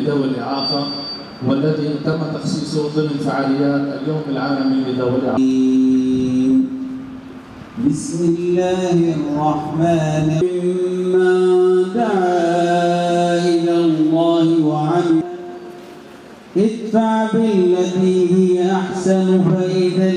والإعاقة والذي تم تخصيصه ضمن فعاليات اليوم العالمي لذوي الإعاقة. بسم الله الرحمن من دعا إلى الله وعمل. ادفع بالتي هي أحسن فإذا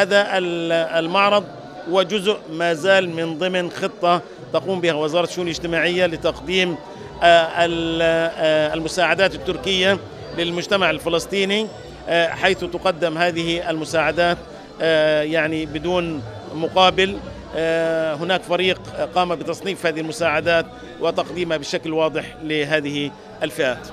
هذا المعرض هو جزء ما زال من ضمن خطة تقوم بها وزارة الشؤون الاجتماعية لتقديم المساعدات التركية للمجتمع الفلسطيني حيث تقدم هذه المساعدات يعني بدون مقابل. هناك فريق قام بتصنيف هذه المساعدات وتقديمها بشكل واضح لهذه الفئات.